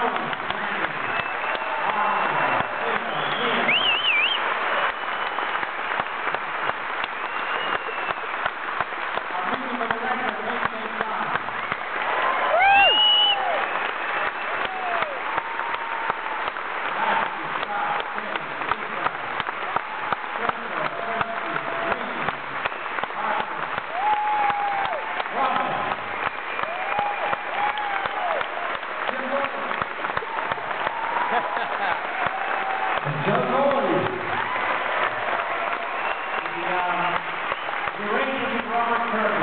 Thank you. Robert Kirby.